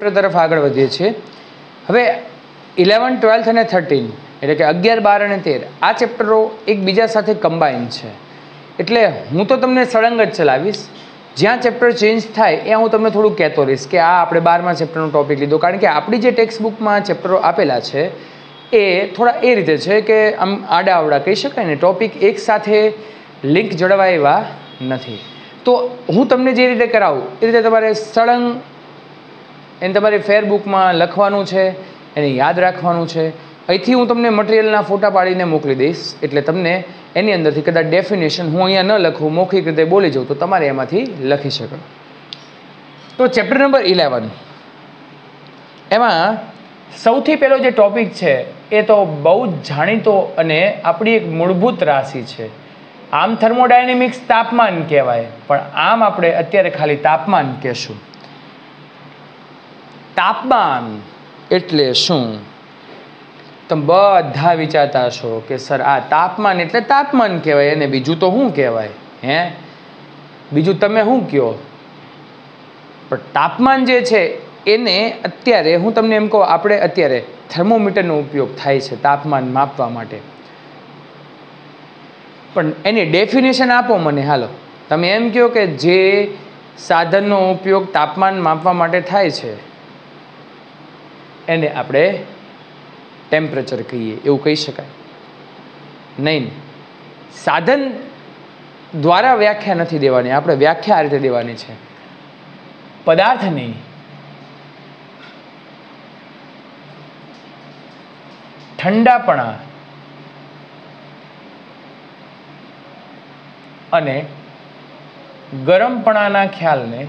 તરફ આગળ વધીએ છીએ. હવે ઇલેવન ટ્વેલ્થ અને થર્ટીન એટલે કે અગિયાર, બાર અને તેર, આ ચેપ્ટરો એકબીજા સાથે કમ્બાઈન છે. એટલે હું તો તમને સળંગ જ ચલાવીશ. જ્યાં ચેપ્ટર ચેન્જ થાય, એ હું તમને થોડું કહેતો રહીશ કે આ આપણે બારમા ચેપ્ટરનો ટોપિક લીધો. કારણ કે આપણી જે ટેક્સ્ટ બુકમાં ચેપ્ટરો આપેલા છે, એ થોડા એ રીતે છે કે આમ આડા આવડા કહી શકાય ને ટોપિક એક સાથે લિંક જળવાય એવા નથી. તો હું તમને જે રીતે કરાવું, એ રીતે તમારે સળંગ એને તમારે ફેરબુકમાં લખવાનું છે, એને યાદ રાખવાનું છે. અહીંથી હું તમને મટીરિયલના ફોટા પાડીને મોકલી દઈશ, એટલે તમને એની અંદરથી કદાચ ડેફિનેશન હું અહીંયા ન લખું, મૌખિક રીતે બોલી જાઉં, તો તમારે એમાંથી લખી શકો. તો ચેપ્ટર નંબર ઇલેવન એમાં સૌથી પહેલો જે ટોપિક છે, એ તો બહુ જ જાણીતો અને આપણી એક મૂળભૂત રાશિ છે. આમ થર્મોડાયનેમિક્સ તાપમાન કહેવાય, પણ આમ આપણે અત્યારે ખાલી તાપમાન કહેશું. તાપમાન એટલે શું? તમે બધા વિચારતા હશો કે સર, આ તાપમાન એટલે તાપમાન કહેવાય, અને બીજું તો શું કહેવાય? હે? બીજું તમે શું કહો? પણ તાપમાન જે છે, એને અત્યારે હું તમને એમ કહું, આપણે અત્યારે થર્મોમીટરનો ઉપયોગ થાય છે તાપમાન માપવા માટે. પણ એની ડેફિનેશન આપો મને, હાલો. તમે એમ કહો કે જે સાધનનો ઉપયોગ તાપમાન માપવા માટે થાય છે એને આપણે ટેમ્પરેચર કહીએ, એવું કહી શકાય. નહીં. સાધન દ્વારા વ્યાખ્યા નથી દેવાની, આપણે વ્યાખ્યા આ રીતે દેવાની છે. પદાર્થની ઠંડાપણા અને ગરમપણાના ખ્યાલને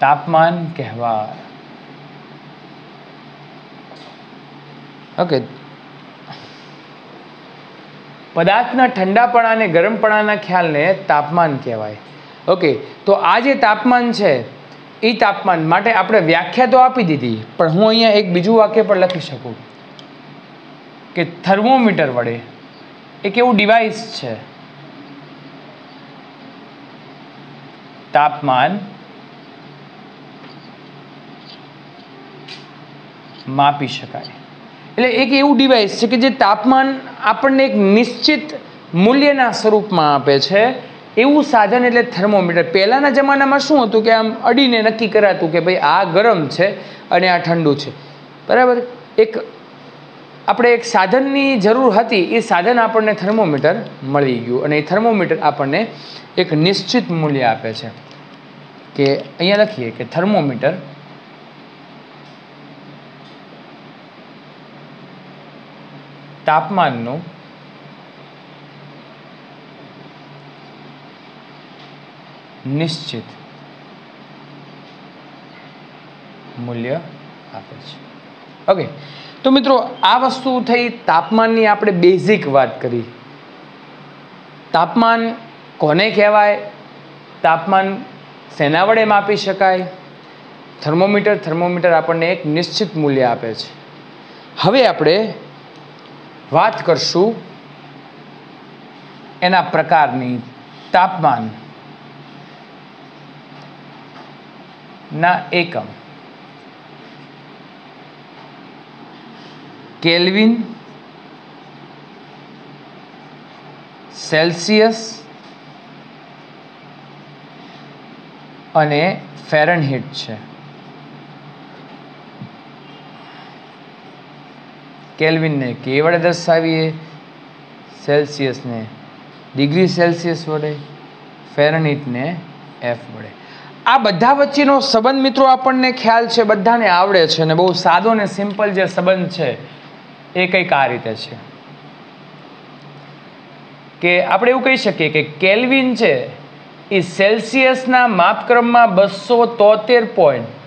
તાપમાન કહેવાય ઓકે પદાર્થના ઠંડાપણા અને ગરમપણાના ખ્યાલને તાપમાન કહેવાય. ઓકે તો આ જે તાપમાન છે એ તાપમાન માટે આપણે વ્યાખ્યા તો આપી દીધી, પણ હું અહીંયા એક બીજું વાક્ય પણ લખી શકું. કે થર્મોમીટર વડે એક એવું ડિવાઇસ છે. તાપમાન માપી શકાય. એટલે એક એવું ડિવાઇસ છે કે જે તાપમાન આપણને એક નિશ્ચિત મૂલ્યના સ્વરૂપમાં આપે છે. એવું સાધન એટલે થર્મોમીટર પહેલાંના જમાનામાં શું હતું કે આમ અડીને નક્કી કરાતું કે ભાઈ આ ગરમ છે અને આ ઠંડુ છે. બરાબર? એક આપણે એક સાધનની જરૂર હતી, એ સાધન આપણને થર્મોમીટર મળી ગયું અને એ થર્મોમીટર આપણને એક નિશ્ચિત મૂલ્ય આપે છે. કે અહીંયા લખીએ કે થર્મોમીટર તાપમાનનું નિશ્ચિત મૂલ્ય આપે છે. ઓકે તો મિત્રો, આ વસ્તુ થઈ તાપમાનની આપણે બેઝિક વાત કરી. તાપમાન કોને કહેવાય? તાપમાન શેના વડે માપી શકાય? થર્મોમીટર થર્મોમીટર આપણને એક નિશ્ચિત મૂલ્ય આપે છે. હવે આપણે વાત કરશું એના પ્રકારની તાપમાન ના એકમ. કેલ્વિન સેલ્સિયસ અને ફેરનહીટ છે. કેલ્વિનને કે વડે દર્શાવીએ? સેલ્સિયસને ડિગ્રી સેલ્સિયસ વડે, ફેરનહીટને એફ વડે. આ બધા વચ્ચેનો સંબંધ મિત્રો આપણને ખ્યાલ છે, બધાને આવડે છે અને બહુ સાદો ને સિમ્પલ જે સંબંધ છે, એ કંઈક આ રીતે છે. કે આપણે એવું કહી શકીએ કે કેલ્વિન છે, એ સેલ્સિયસના માપક્રમમાં બસો તોતેર પોઈન્ટ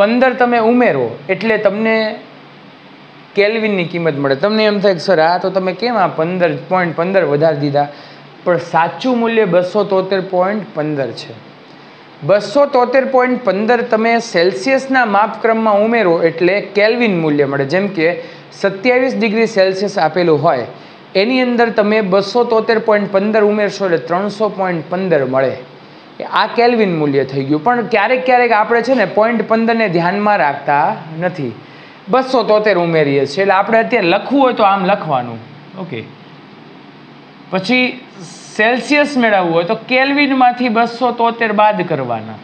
પંદર તમે ઉમેરો એટલે તમને કેલ્વિનની કિંમત મળે. તમને એમ થાય કે સર, આ તો તમે કેમ આ પંદર પોઈન્ટ પંદર વધારી દીધા? પણ સાચું મૂલ્ય બસો તોતેર પોઈન્ટ પંદર છે. બસો તોતેર પોઈન્ટ પંદર તમે સેલ્સિયસના માપક્રમમાં ઉમેરો એટલે કેલ્વિન મૂલ્ય મળે. જેમ કે સત્યાવીસ ડિગ્રી સેલ્સિયસ આપેલું હોય, એની અંદર તમે બસો તોતેર પોઈન્ટ પંદર ઉમેરશો એટલે ત્રણસો પોઈન્ટ પંદર મળે. આ કેલ્વિન મૂલ્ય થઈ ગયું. પણ ક્યારેક ક્યારેક આપણે છે ને પોઈન્ટ પંદરને ધ્યાનમાં રાખતા નથી. બસો તોતેર ઉમેરીએ છીએ. એટલે આપણે અત્યારે લખવું હોય તો આમ લખવાનું. ઓકે પછી સેલ્સિયસ મેળવવું હોય તો કેલ્વિનમાંથી બસો તોતેર બાદ કરવાના.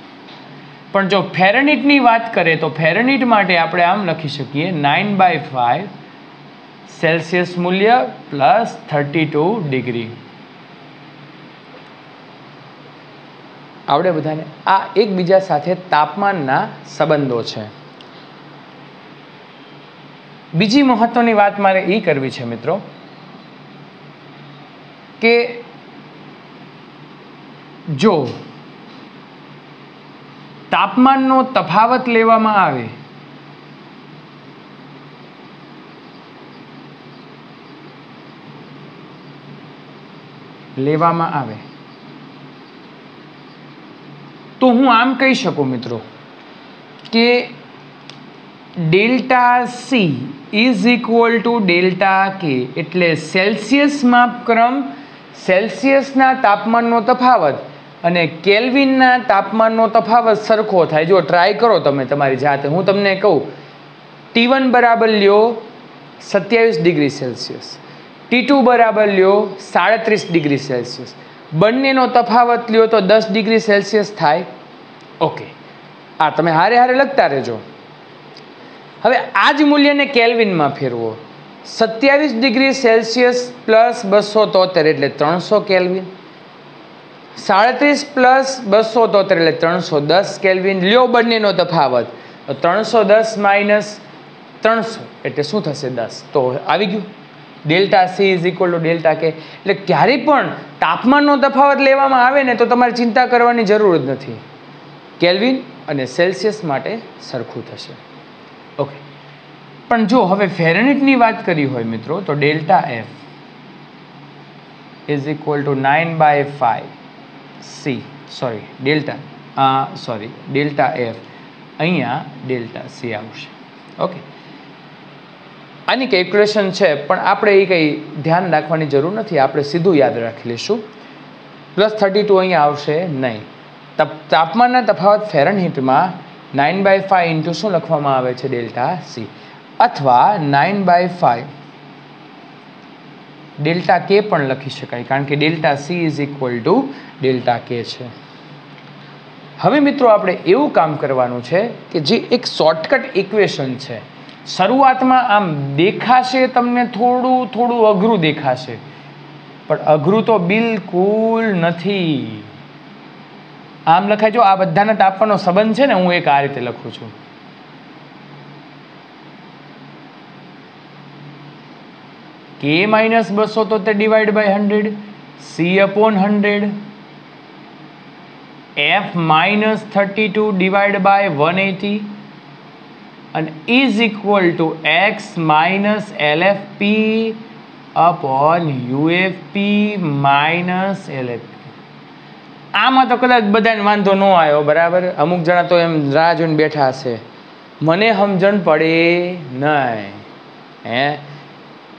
પણ જો ફેરનિટની વાત કરીએ તો ફેરનિટ માટે આપણે આમ લખી શકીએ નાઇન બાય ફાઇવ સેલ્સિયસ મૂલ્ય પ્લસ થર્ટી ટુ ડિગ્રી. આવડે બધાને. આ એકબીજા સાથે તાપમાનના સંબંધો છે. બીજી મહત્વની વાત મારે એ કરવી છે મિત્રો, કે જો તાપમાનનો તફાવત લેવામાં આવે લેવામાં આવે તો હું આમ કહી શકું, મિત્રો, કે delta C is equal to delta K એટલે સેલ્સિયસ માપક્રમ સેલ્સિયસના તાપમાનનો તફાવત અને કેલ્વિનના તાપમાનનો તફાવત સરખો થાય. જો ટ્રાય કરો તમે તમારી જાતે. હું તમને કહું ટી વન બરાબર લ્યો સત્યાવીસ ડિગ્રી સેલ્સિયસ. ટી ટુ બરાબર લ્યો સાડત્રીસ ડિગ્રી સેલ્સિયસ. બંનેનો તફાવત લ્યો તો દસ ડિગ્રી સેલ્સિયસ થાય. ઓકે. આ તમે હારે હારે લખતા રહેજો. હવે આ જ મૂલ્યને કેલ્વિનમાં ફેરવો. સત્યાવીસ ડિગ્રી સેલ્સિયસ પ્લસ બસો તોતેર એટલે ત્રણસો કેલ્વિન. સાડત્રીસ પ્લસ બસો તોતેર એટલે ત્રણસો દસ કેલ્વિન. લ્યો બંનેનો તફાવત. ત્રણસો દસ માઇનસ ત્રણસો. એટલે શું થશે દસ? તો આવી ગયું. Delta C is equal to delta K. એટલે ક્યારેય પણ તાપમાનનો તફાવત લેવામાં આવે ને તો તમારે ચિંતા કરવાની જરૂર જ નથી. કેલ્વિન અને સેલ્સિયસ માટે સરખું થશે. ઓકે પણ જો હવે ફેરનિટની વાત કરી હોય મિત્રો, તો delta F is equal to nine by five C. Sorry delta sorry delta F. અહીંયા ડેલ્ટા સી આવશે. ઓકે આની કેલ્ક્યુલેશન છે, પણ આપણે એ કંઈ ધ્યાન રાખવાની જરૂર નથી. આપણે સીધું યાદ રાખી લઈશું. પ્લસ થર્ટી ટુ અહીંયા આવશે નહીં. તાપમાનના તફાવત ફેરનહીટમાં નાઇન બાય ફાઇવ ઇન્ટુ શું લખવામાં આવે છે? Delta C. અથવા nine by five delta K પણ લખી શકાય, કારણ કે delta C is equal to delta K છે. હવે મિત્રો, આપણે એવું કામ કરવાનું છે કે જે એક શોર્ટકટ ઇક્વેશન છે શરૂઆતમાં આમ દેખાશે તમને થોડું થોડું અઘરું દેખાશે. પણ અઘરું તો બિલકુલ નથી. આમ લખાય, જો આ બધાને તાપવાનો સંબંધ છે ને, હું એક આ રીતે લખું છું. કે માઇનસ બસો તોતેર divide by hundred C upon hundred F minus thirty two divide by one eighty અને is equal to X minus L F P upon UFP minus L F આમાં તો કદાચ બધાને વાંધો ન આવ્યો, બરાબર? અમુક જણા તો એમ રાહ જોઈને બેઠા હશે. મને સમજણ પડે નહીં. હે?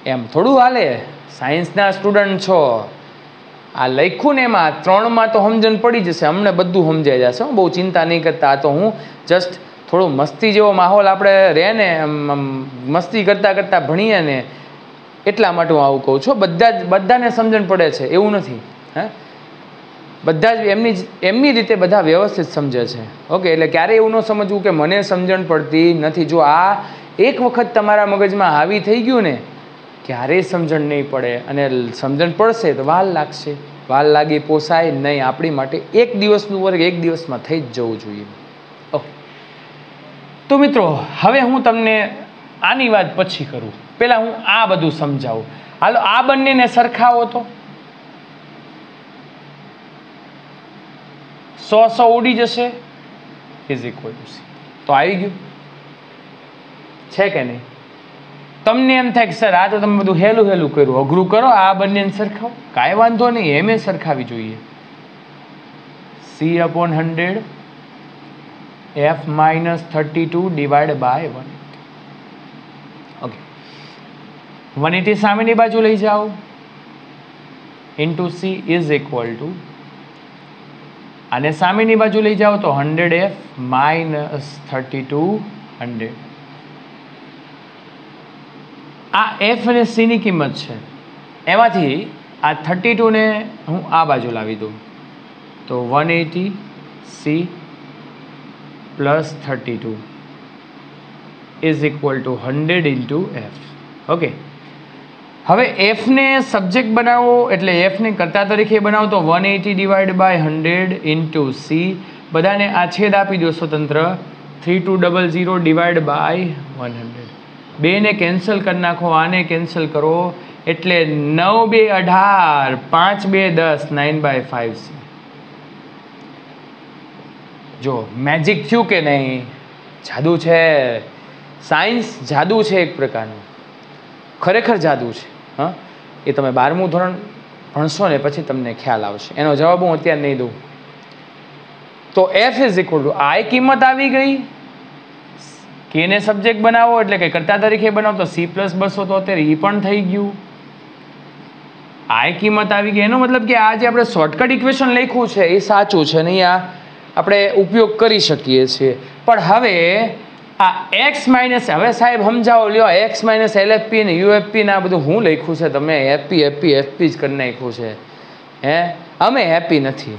એમ થોડું હાલે. સાયન્સના સ્ટુડન્ટ છો. આ લખ્યું ને એમાં, ત્રણમાં તો સમજણ પડી જશે. અમને બધું સમજાઈ જશે. બહુ ચિંતા નહીં કરતા. તો હું જસ્ટ થોડું મસ્તી જેવો માહોલ આપણે રહે ને મસ્તી કરતાં કરતાં ભણીએ ને, એટલા માટે હું આવું કહું છું. બધા જ, બધાને સમજણ પડે છે, એવું નથી, હે? બધા જ એમની જ, એમની રીતે બધા વ્યવસ્થિત સમજે છે. ઓકે, એટલે ક્યારેય એવું ન સમજવું કે મને સમજણ પડતી નથી. જો આ એક વખત તમારા મગજમાં હાવી થઈ ગયું ને, ક્યારેય સમજણ નહીં પડે. અને સમજણ પડશે તો વાલ લાગશે. વાલ લાગી પોસાય નહીં. આપણી માટે એક દિવસનું વર્ગ એક દિવસમાં થઈ જ જવું જોઈએ. તો મિત્રો, હવે હું તમને આની વાત પછી કરું. પહેલાં હું આ બધું સમજાવું. હાલો, આ બંનેને સરખાવો તો. સો સો ઉડી જશે. ઇઝ ઇક્વલ ટુ સી તો આવી ગયું. છે કે નહીં? તમને એમ થાય કે, સર, આ તો તમે બધું હેલું હેલું કર્યું. અઘરું કરો, આ બંનેને સરખાવો. કાંઈ વાંધો નહીં, એમ સરખાવી જોઈએ. C upon hundred F minus thirty two divide by one okay one eighty સામેની બાજુ લઈ જાઓ. Into C is equal to અને સામેની બાજુ લઈ જાઓ તો hundred F minus thirty two hundred આ એફ અને સીની કિંમત છે. એમાંથી આ થર્ટી ટુને હું આ બાજુ લાવી દઉં. તો one eighty C plus thirty two is equal to hundred into F okay હવે એફને સબ્જેક્ટ બનાવો, એટલે એફને કરતા તરીકે બનાવો, તો one eighty divide by hundred into C બધાને આ છેદ આપી દો સ્વતંત્ર. Three two double zero divide by one hundred બેને કેન્સલ કરી નાખો, આને કેન્સલ કરો. એટલે નવ બે અઢાર, પાંચ બે દસ નાઇન બાય ફાઇવ સી જો મેજિક થયું કે નહીં? જાદુ છે. સાયન્સ જાદુ છે એક પ્રકારનું. ખરેખર જાદુ છે, હા? એ તમે બારમું ધોરણ ભણશો ને પછી તમને ખ્યાલ આવશે. એનો જવાબ હું અત્યારે નહીં દઉં. તો એફ ઇઝ ઇક્વલ ટુ આઈ કિંમત આવી ગઈ. કેને સબ્જેક્ટ બનાવો એટલે કે કરતા તરીકે બનાવો તો સી પ્લસ બસો તો અત્યારે એ પણ થઈ ગયું. આઈ કિંમત આવી ગઈ. એનો મતલબ કે આ જે આપણે શોર્ટકટ ઇક્વેશન લખ્યું છે, એ સાચું છે નહીં આ? આપણે ઉપયોગ કરી શકીએ છીએ. પણ હવે આ એક્સ માઇનસ હવે સાહેબ સમજાવો, લ્યો એક્સ માઇનસ એલએફપી ને યુએફપી ને આ બધું હું લખ્યું છે? તમે એફપી એફપી એફપી જ કરી નાખ્યું છે. હે? અમે હેપી નથી.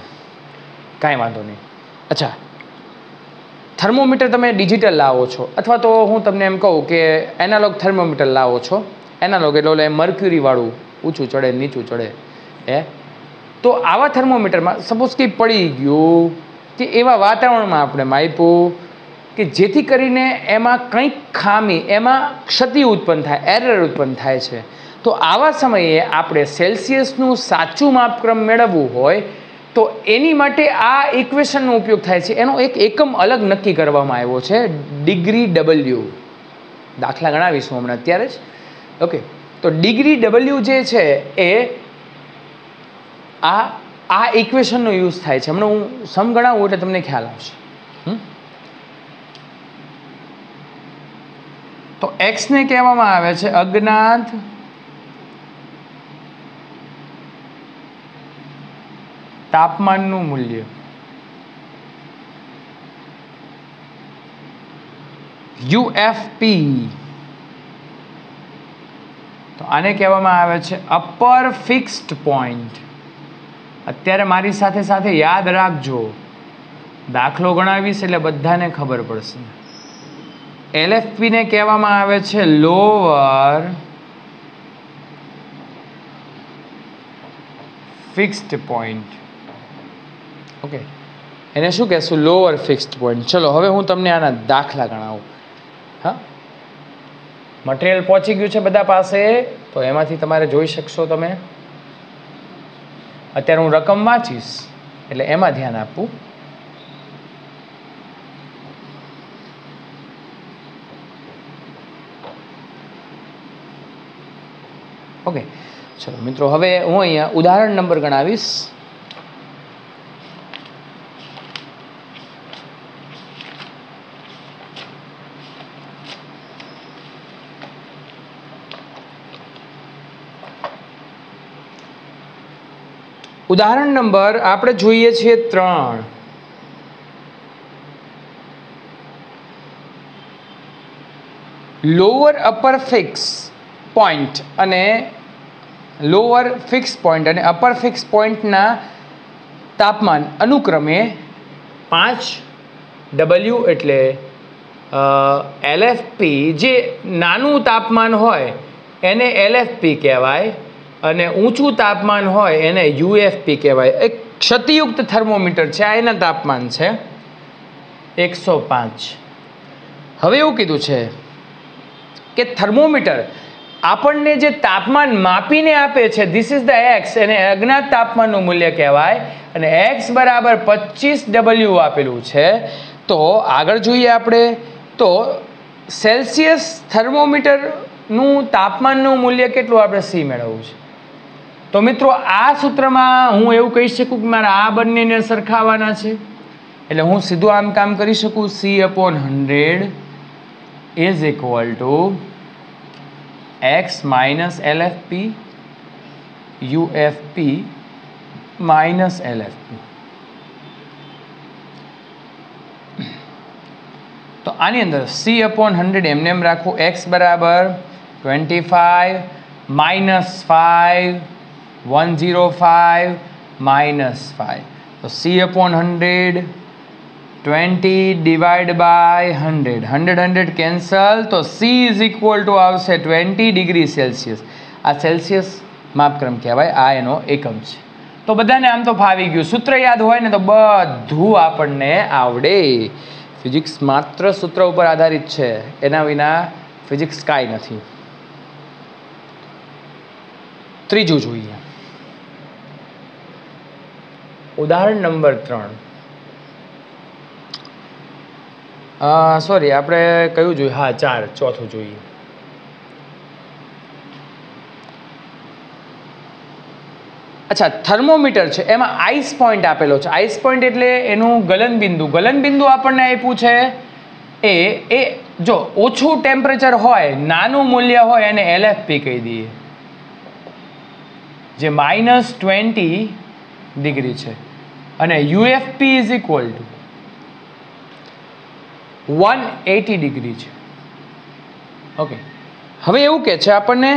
કાંઈ વાંધો નહીં. અચ્છા. થર્મોમીટર તમે ડિજિટલ લાવો છો. અથવા તો હું તમને એમ કહું કે એનાલોગ થર્મોમીટર લાવો છો. એનાલોગ એટલે ઓલે મર્ક્યુરીવાળું ઊંચું ચડે, નીચું ચડે. હે? તો આવા થર્મોમીટરમાં સપોઝ કે પડી ગયું કે એવા વાતાવરણમાં આપણે માપ્યું કે જેથી કરીને એમાં કંઈક ખામી, એમાં ક્ષતિ ઉત્પન્ન થાય, એરર ઉત્પન્ન થાય છે. તો આવા સમયે આપણે સેલ્સિયસનું સાચું માપક્રમ મેળવવું હોય તો એની માટે આ ઇક્વેશનનો ઉપયોગ થાય છે. એનો એક એકમ અલગ નક્કી કરવામાં આવ્યો છે. ડિગ્રી ડબલ્યુ દાખલા ગણાવીશું હમણાં અત્યારે જ. ઓકે તો ડિગ્રી ડબલ્યુ જે છે એ આ આ ઇક્વેશનનો યુઝ થાય છે. હમણાં હું સમ ગણાવું એટલે તમને ખ્યાલ આવશે? તો એક્સને કહેવામાં આવે છે અજ્ઞાત તાપમાનનું મૂલ્ય. યુએફપી તો આને કહેવામાં આવે છે અપર ફિક્સ્ડ પોઈન્ટ અત્યારે મારી સાથે સાથે યાદ રાખજો. દાખલો ગણાવીશ એટલે બધાને ખબર પડશે. એલએફપીને કહેવામાં આવે છે લોઅર ફિક્સ્ડ પોઈન્ટ ઓકે એને શું કહેશું? લોઅર ફિક્સ્ડ પોઈન્ટ ચલો, હવે હું તમને આના દાખલા ગણાવું. હા? મટીરિયલ પહોંચી ગયું છે બધા પાસે? તો એમાંથી તમારે જોઈ શકશો તમે. અત્યારે હું રકમ વાંચીશ, એટલે એમાં ધ્યાન આપવું ઓકે ચલો મિત્રો, હવે હું અહીંયા ઉદાહરણ નંબર ગણાવીશ. ઉદાહરણ નંબર આપણે જોઈએ છીએ ત્રણ. લોઅર અપર ફિક્સ પોઈન્ટ અને લોઅર ફિક્સ પોઈન્ટ અને અપર ફિક્સ પોઈન્ટના તાપમાન અનુક્રમે પાંચ ડબલ્યુ એટલે એલએફપી જે નાનું તાપમાન હોય એને એલએફપી કહેવાય. અને ઊંચું તાપમાન હોય એને યુએફપી કહેવાય. એક ક્ષતિયુક્ત થર્મોમીટર છે, આ એના તાપમાન છે? એકસો પાંચ. હવે એવું કીધું છે કે થર્મોમીટર આપણને જે તાપમાન માપીને આપે છે ધીસ ઇઝ ધ એક્સ એને અજ્ઞાત તાપમાનનું મૂલ્ય કહેવાય, અને એક્સ બરાબર પચીસ ડબલ્યુ આપેલું છે. તો આગળ જોઈએ આપણે, તો સેલ્સિયસ થર્મોમીટરનું તાપમાનનું મૂલ્ય કેટલું આપણે સી મેળવવું છે? તો મિત્રો, આ સૂત્રમાં હું એવું કહી શકું કે મારા આ બંનેને સરખાવવાના છે. એટલે હું સીધું આમ કામ કરી શકું. C upon hundred is equal to X minus L F P U F P minus L F P તો આની અંદર સી અપોન હંડ્રેડ એમને એમ રાખું. એક્સ બરાબર twenty five minus five one zero five minus five તો C upon hundred twenty divide by hundred hundred hundred cancel તો C is equal to આવશે twenty degree Celsius આ સેલ્સિયસ માપક્રમ કહેવાય. આ એનો એકમ છે. તો બધાને આમ તો ફાવી ગયું. સૂત્ર યાદ હોય ને તો બધું આપણને આવડે. ફિઝિક્સ માત્ર સૂત્ર ઉપર આધારિત છે. એના વિના ફિઝિક્સ કાંઈ નથી. ત્રીજું જોઈએ. ઉદાહરણ નંબર ત્રણ. સોરી આપણે કયું જોઈએ? હા, ચાર, ચોથું જોઈએ. અચ્છા, થર્મોમીટર છે, એમાં આઈસ પોઈન્ટ આપેલો છે. આઈસ પોઈન્ટ એટલે એનું ગલનબિંદુ ગલનબિંદુ આપણને આપ્યું છે એ એ, જો, ઓછું ટેમ્પરેચર હોય, નાનું મૂલ્ય હોય, એને એલએફપી કહી દઈએ. જે માઇનસ ટ્વેન્ટી ડિગ્રી છે. અને UFP is equal to one eighty degree છે. ઓકે હવે એવું કે છે આપણને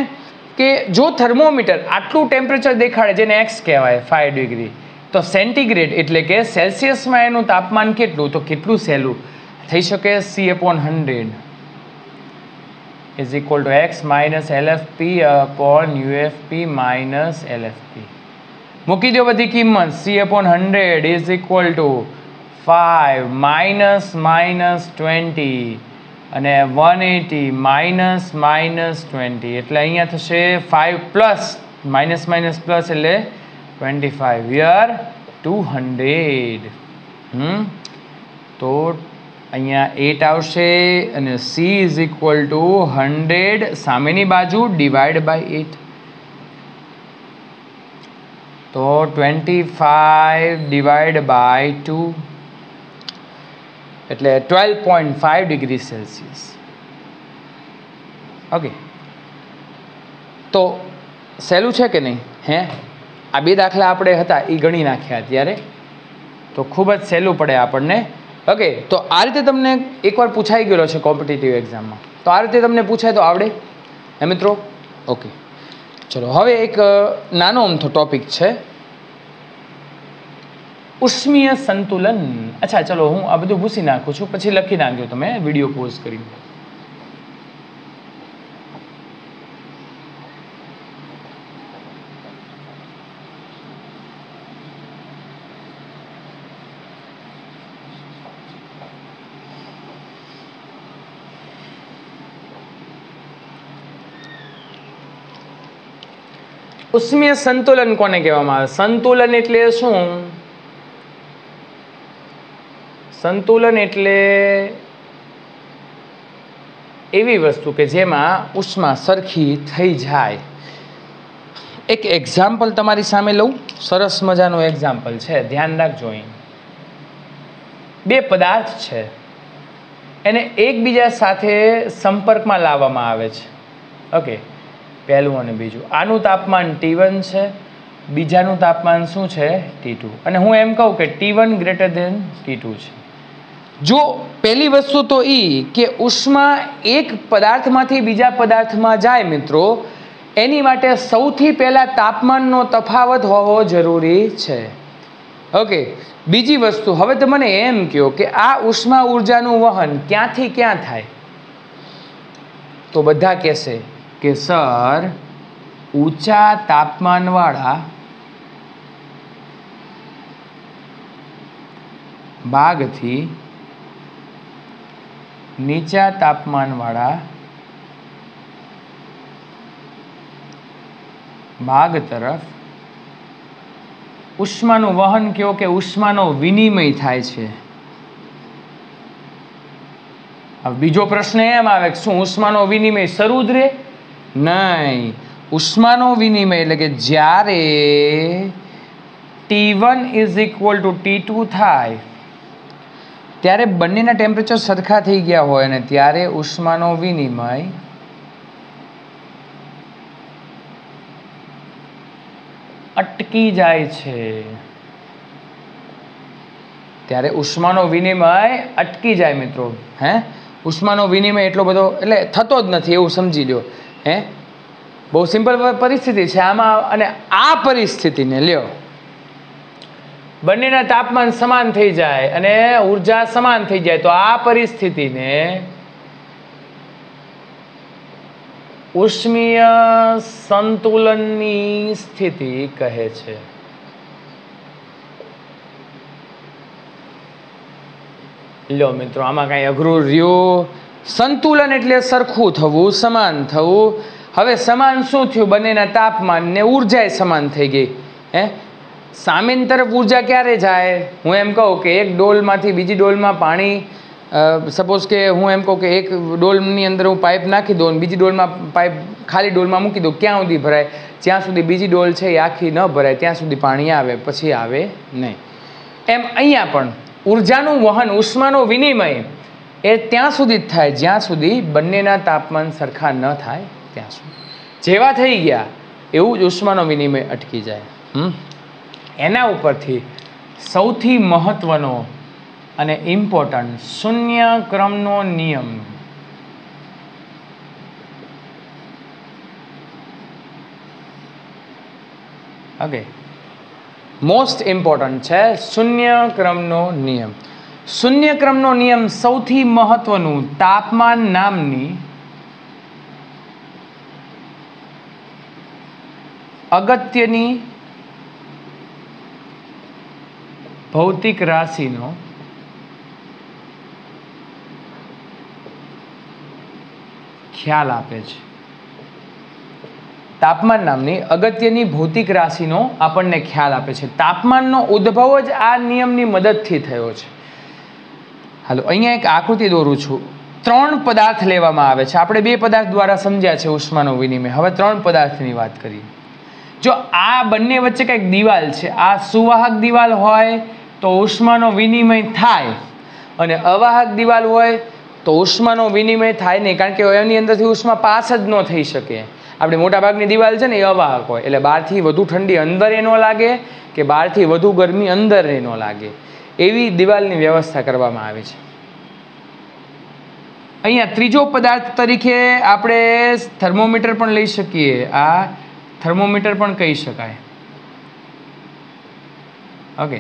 કે જો થર્મોમીટર આટલું ટેમ્પરેચર દેખાડે, જેને એક્સ કહેવાય ફાઇવ ડિગ્રી તો સેન્ટીગ્રેડ એટલે કે સેલ્સિયસમાં એનું તાપમાન કેટલું? તો કેટલું સહેલું? થઈ શકે C upon hundred is equal to X minus L F P upon UFP minus L F P મૂકી દો બધી કિંમત. C upon hundred is equal to five minus minus twenty અને one eighty minus minus twenty એટલે અહીંયા થશે five plus minus minus plus એટલે twenty five year two hundred hmm? તો અહીંયા એટ આવશે અને C is equal to hundred સામેની બાજુ ડિવાઈડ બાય એટ તો twenty five divide by two એટલે twelve point five degree Celsius okay તો સહેલું છે કે નહીં? હે? આ બે દાખલા આપણે હતા એ ગણી નાખ્યા અત્યારે. તો ખૂબ જ સહેલું પડે આપણને. ઓકે તો આ રીતે તમને એકવાર પૂછાઈ ગયેલો છે કોમ્પિટિટિવ એક્ઝામમાં તો આ રીતે તમને પૂછાય તો આવડે? હે મિત્રો? ઓકે ચલો, હવે એક નાનો અમથો ટોપિક છે. ઉષ્મીય સંતુલન. અચ્છા, ચલો, હું આ બધું ભૂસી નાખું છું. પછી લખી નાખજો તમે વીડિયો પોઝ કરીને. ઉષ્મીય સંતુલન કોને કહેવામાં આવે? સંતુલન એટલે શું? સંતુલન એટલે એવી વસ્તુ કે જેમાં ઉષ્મા સરખી થઈ જાય. એક એક્ઝામ્પલ તમારી સામે લઉં. સરસ મજાનું એક્ઝામ્પલ છે. ધ્યાન રાખજો અહીં. બે પદાર્થ છે. એને એકબીજા સાથે સંપર્કમાં લાવવામાં આવે છે. ઓકે પહેલું અને બીજું. આનું તાપમાન ટી વન છે, બીજાનું તાપમાન શું છે? ટી ટુ અને હું એમ કહું કે T one greater than T છે. જો પહેલી વસ્તુ તો એ કે ઉષ્મા એક પદાર્થમાંથી બીજા પદાર્થમાં જાય મિત્રો, એની માટે સૌથી પહેલાં તાપમાનનો તફાવત હોવો જરૂરી છે. ઓકે, બીજી વસ્તુ, હવે તો મને એમ કહો કે આ ઉષ્મા ઉર્જાનું વહન ક્યાંથી ક્યાં થાય? તો બધા કહેશે કે સર, ઊંચા તાપમાનવાળા ભાગથી નીચા તાપમાનવાળા ભાગ તરફ ઉષ્માનું વહન કયો કે ઉષ્માનો વિનિમય થાય છે? બીજો પ્રશ્ન એમ આવે કે શું ઉષ્માનો વિનિમય શરૂ જ રહે નહીં. ઉષ્માનો વિનિમય એટલે કે જ્યારે T one is equal to T two થાય, ત્યારે બંનેના ટેમ્પરેચર સરખા થઈ ગયા હોય અને ત્યારે ઉષ્માનો વિનિમય અટકી જાય છે. ત્યારે ઉષ્માનો વિનિમય અટકી જાય મિત્રો, હે? ઉષ્માનો વિનિમય એટલો બધો, એટલે થતો જ નથી, એવું સમજી લ્યો. હે? બહુ સિમ્પલ પરિસ્થિતિ છે. આમાં અને આ પરિસ્થિતિને લ્યો. બંનેના તાપમાન સમાન થઈ જાય અને ઊર્જા સમાન થઈ જાય, તો આ પરિસ્થિતિને ઉષ્મીય સંતુલનની સ્થિતિ કહે છે. લ્યો મિત્રો, આમાં કાંઈ અઘરું રહ્યું. સંતુલન એટલે સરખું થવું, સમાન થવું. હવે સમાન શું થયું? બંનેના તાપમાન ને ઊર્જા સમાન થઈ ગઈ. હે? સામેની તરફ ઊર્જા ક્યારે જાય? હું એમ કહું કે એક ડોલમાંથી બીજી ડોલમાં પાણી સપોઝ કે હું એમ કહું કે એક ડોલની અંદર હું પાઇપ નાખી દઉં બીજી ડોલમાં પાઇપ ખાલી ડોલમાં મૂકી દઉં, ક્યાં સુધી ભરાય? જ્યાં સુધી બીજી ડોલ છે એ આખી ન ભરાય, ત્યાં સુધી પાણી આવે, પછી આવે નહીં. એમ અહીંયા પણ ઉર્જાનું વહન, ઉષ્માનો વિનિમય એ ત્યાં સુધી જ થાય. જ્યાં સુધી બંનેના તાપમાન સરખા ન થાય, ત્યાં સુધી. જેવા થઈ ગયા, એવું જ ઉષ્માનો વિનિમય અટકી જાય. એના ઉપરથી સૌથી મહત્વનો અને ઇમ્પોર્ટન્ટ શૂન્ય ક્રમનો નિયમ. ઓકે મોસ્ટ ઇમ્પોર્ટન્ટ છે શૂન્ય ક્રમનો નિયમ. શૂન્ય ક્રમનો નિયમ સૌથી મહત્વનું તાપમાન નામની અગત્યની ભૌતિક રાશિનો ખ્યાલ આપે છે. તાપમાન નામની અગત્યની ભૌતિક રાશિનો આપણને ખ્યાલ આપે છે. તાપમાનનો ઉદ્ભવ જ આ નિયમની મદદથી થયો છે. હાલો, અહીંયા એક આકૃતિ દોરું છું. ત્રણ પદાર્થ લેવામાં આવે છે. આપણે બે પદાર્થ દ્વારા સમજ્યા છે ઉષ્માનો વિનિમય. હવે ત્રણ પદાર્થની વાત કરીએ. જો આ બંને વચ્ચે કંઈક દિવાલ છે, આ સુવાહક દિવાલ હોય તો ઉષ્માનો વિનિમય થાય અને અવાહક દિવાલ હોય તો ઉષ્માનો વિનિમય થાય નહીં. કારણ કે એની અંદરથી ઉષ્મા પાસ જ ન થઈ શકે. આપણે મોટાભાગની દિવાલ છે ને એ અવાહક હોય. એટલે બહારથી વધુ ઠંડી અંદર એ ન લાગે કે બહારથી વધુ ગરમી અંદર એ ન લાગે. એવી દિવાલની વ્યવસ્થા કરવામાં આવી છે. અહીંયા ત્રીજો પદાર્થ તરીકે આપણે થર્મોમીટર પણ લઈ શકીએ. આ થર્મોમીટર પણ કહી શકાય. ઓકે.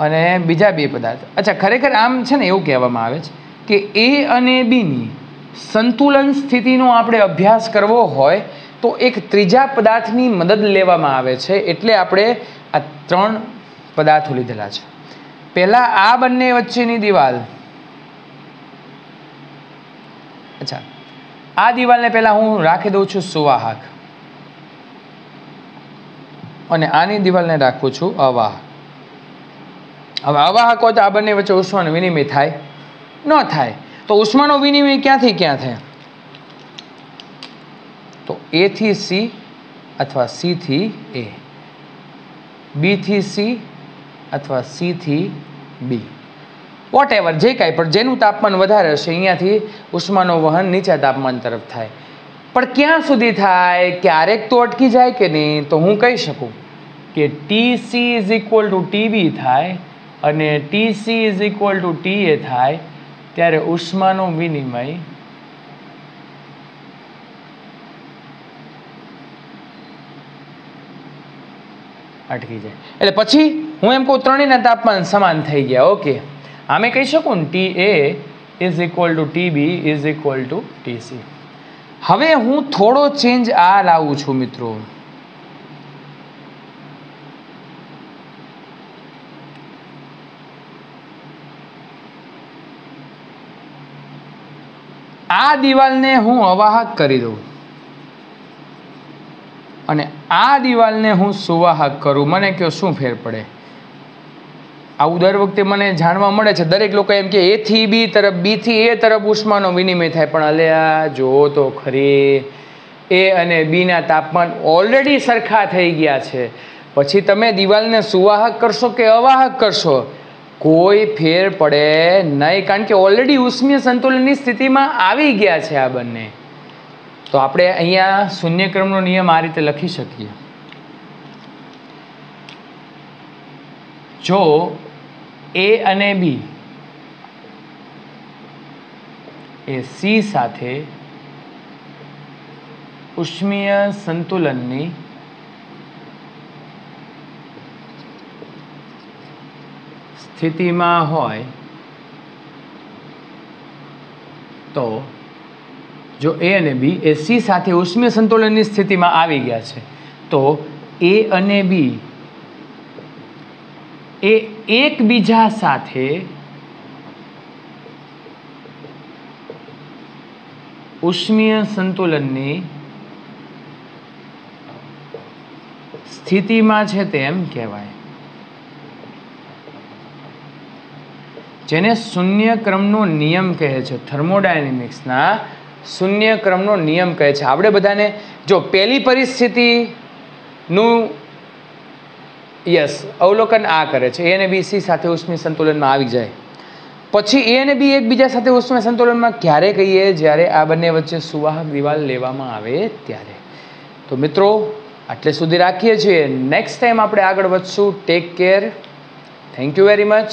અને બીજા બે પદાર્થ. અચ્છા, ખરેખર આમ છે ને એવું કહેવામાં આવે છે કે એ અને બીની સંતુલન સ્થિતિનો આપણે અભ્યાસ કરવો હોય તો એક ત્રીજા પદાર્થની મદદ લેવામાં આવે છે. એટલે આપણે આ ત્રણ પદાર્થો લીધેલા છે. પહેલાં આ બંને વચ્ચેની દિવાલ. અચ્છા. આ દિવાલને પહેલાં હું રાખી દઉં છું સુવાહક. અને આની દિવાલને રાખું છું અવાહક. હવે અવાહક હોય તો આ બંને વચ્ચે ઉષ્માનો વિનિમય થાય. ન થાય. તો ઉષ્માનો વિનિમય ક્યાંથી ક્યાં થાય? તો એ થી સી અથવા સી થી એ બી થી સી અથવા સી થી બી વોટ એવર જે કાંઈ પણ, જેનું તાપમાન વધારે હશે, અહીંયાથી ઉષ્માનો વહન નીચા તાપમાન તરફ થાય. પણ ક્યાં સુધી થાય, ક્યારેક તો અટકી જાય કે નહીં, તો હું કહી શકું કે T C is equal to TB થાય અને T C is equal to T A થાય, ત્યારે ઉષ્માનો વિનિમય અટકી જાય. એટલે પછી હું એમ કહું ત્રણેયના તાપમાન સમાન થઈ ગયા ઓકે આમે કહી શકું ને T A is equal to T B is equal to T C હવે હું થોડો ચેન્જ આ લાવું છું મિત્રો. આ દિવાલને હું અવાહક કરી દઉં. અને આ દિવાલને હું સુવાહક કરું. મને કયો શું ફેર પડે? આવું દર વખતે મને જાણવા મળે છે. દરેક લોકો એમ કે એ થી બી તરફ બી થી એ તરફ ઉષ્માનો વિનિમય થાય. પણ અલ્યા જો તો ખરી. એ અને બીના તાપમાન ઓલરેડી સરખા થઈ ગયા છે. પછી તમે દિવાલને સુવાહક કરશો કે અવાહક કરશો? કોઈ ફેર પડે નહીં. કારણ કે ઓલરેડી ઉષ્મીય સંતુલનની સ્થિતિમાં આવી ગયા છે આ બંને. તો આપણે અહીંયા શૂન્યક્રમનો નિયમ આ રીતે લખી શકીએ. જો એ અને બી એ સી સાથે ઉષ્મીય સંતુલનની સ્થિતિમાં હોય તો જો એ અને બી એ સી સાથે ઉષ્મીય સંતુલનની સ્થિતિમાં આવી ગયા છે, તો એ અને બી એ એકબીજા સાથે ઉષ્મીય સંતુલનની સ્થિતિમાં છે તેમ કહેવાય. જેને શૂન્ય ક્રમનો નિયમ કહે છે. થર્મોડાયનેમિક્સના શૂન્ય ક્રમનો નિયમ કહે છે. આપણે બધાને? જો પહેલી પરિસ્થિતિનું યસ અવલોકન આ કરે છે. એ અને બી સી સાથે ઉષ્મી સંતુલનમાં આવી જાય. પછી એ અને બી એકબીજા સાથે ઉષ્મી સંતુલનમાં ક્યારે કહીએ? જ્યારે આ બંને વચ્ચે સુવાહક દિવાલ લેવામાં આવે ત્યારે. તો મિત્રો, આટલે સુધી રાખીએ છીએ. નેક્સ્ટ ટાઈમ આપણે આગળ વધશું. Take care thank you very much